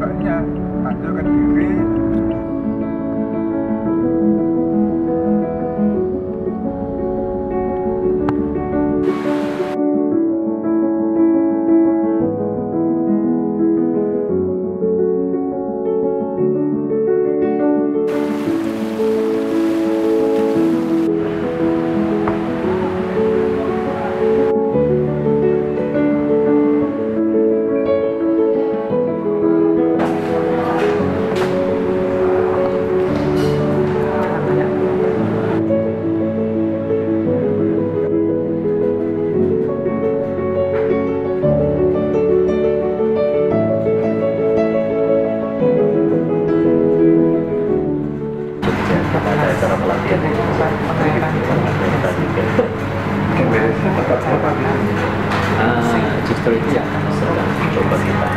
makanya kan diri itu yang sedang coba kita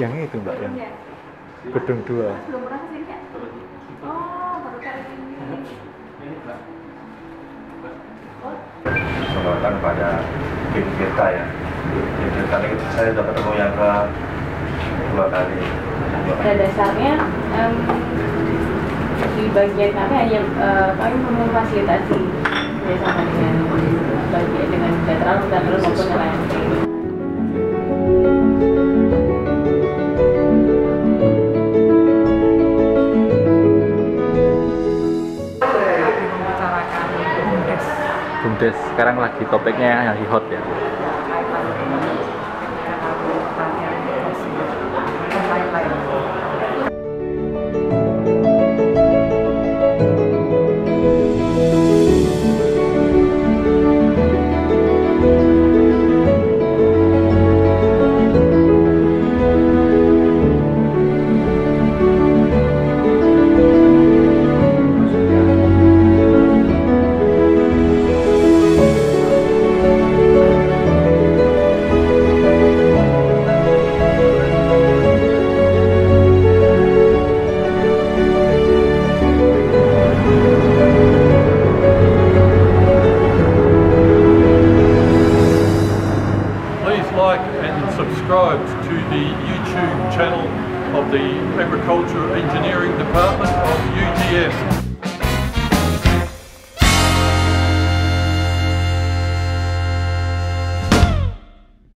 yang itu mbak yang gedung dua disalurkan pada tim kita ya. Jadi kali itu saya sudah ketemu yang ke dua kali. Pada dasarnya em, di bagian kami hanya eh, kami memfasilitasi bersama dengan bagian dengan veteran veteran maupun nelayan. Bumdes sekarang lagi topiknya yang hot ya and subscribe to the YouTube channel of the Agricultural Engineering Department of UGM.